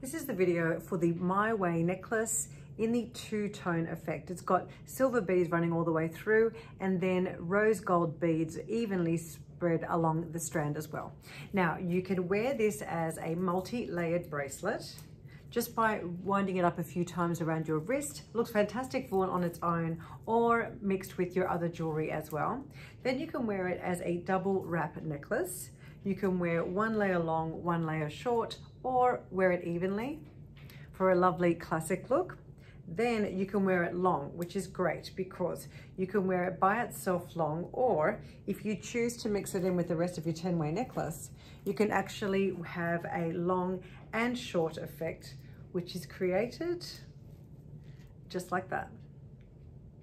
This is the video for the My Way necklace in the two-tone effect. It's got silver beads running all the way through and then rose gold beads evenly spread along the strand as well. Now, you can wear this as a multi-layered bracelet just by winding it up a few times around your wrist. Looks fantastic worn on its own or mixed with your other jewelry as well. Then you can wear it as a double wrap necklace. You can wear one layer long, one layer short, or wear it evenly for a lovely classic look. Then you can wear it long, which is great because you can wear it by itself long, or if you choose to mix it in with the rest of your 10-way necklace, you can actually have a long and short effect, which is created just like that.